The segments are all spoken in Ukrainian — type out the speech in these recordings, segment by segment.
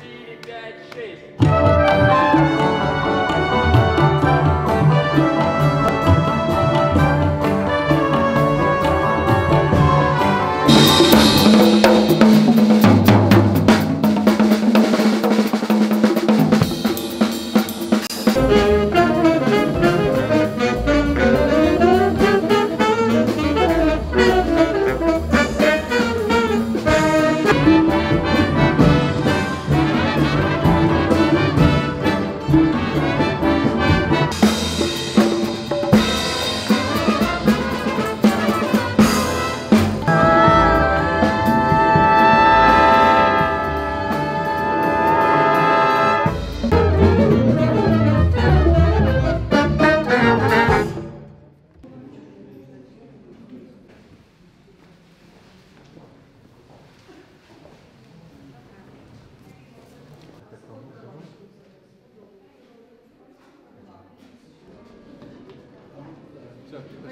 4, 5, 6.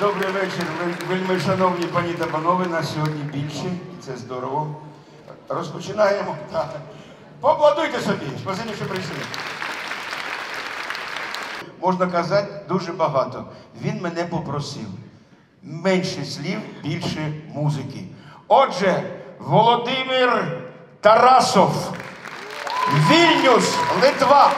Добрий вечір, вель- вельми шановні пані та панове. Нас сьогодні більше, і це здорово. Розпочинаємо. Поаплодуйте собі. Спасибі, що прийшли. Можна казати дуже багато. Він мене попросив. Менше слів, більше музики. Отже, Володимир Тарасов, Вільнюс, Литва.